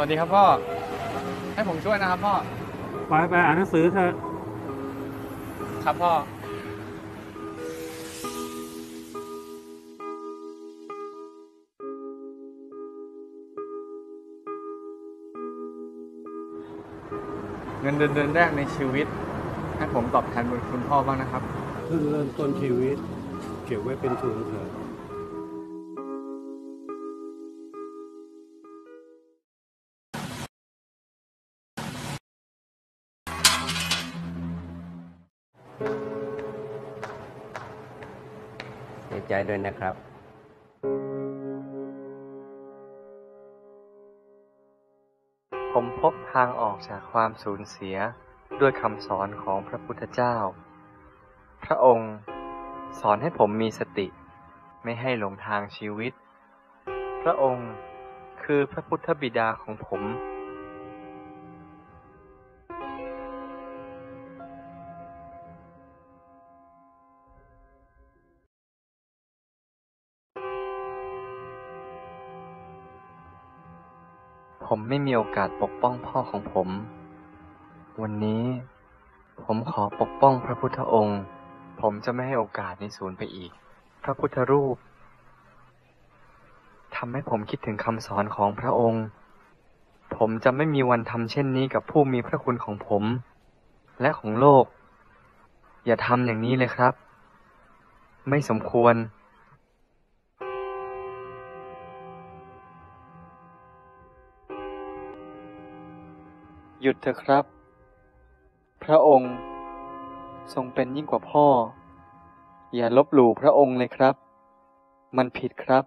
วัสดีครับพ่อ ให้ผมช่วยนะครับพ่อ ไปไปอ่านหนังสือเถอะ ครับพ่อ เงินเดือนเดือนแรกในชีวิต ให้ผมตอบแทนบุญคุณพ่อบ้างนะครับ เพิ่งเริ่มต้นชีวิต เก็บไว้เป็นทุนเถอะ สียใจด้วยนะครับผมพบทางออกจากความสูญเสียด้วยคำสอนของพระพุทธเจ้า พระองค์สอนให้ผมมีสติ ไม่ให้หลงทางชีวิต พระองค์คือพระพุทธบิดาของผม ผมไม่มีโอกาสปกป้องพ่อของผม วันนี้ผมขอปกป้องพระพุทธองค์ ผมจะไม่ให้โอกาสนี้สูญไปอีก พระพุทธรูปทำให้ผมคิดถึงคำสอนของพระองค์ ผมจะไม่มีวันทำเช่นนี้กับผู้มีพระคุณของผม และของโลก อย่าทำอย่างนี้เลยครับ ไม่สมควร หยุดเถอะครับ พระองค์ทรงเป็นยิ่งกว่าพ่อ อย่าลบหลู่พระองค์เลยครับ มันผิดครับ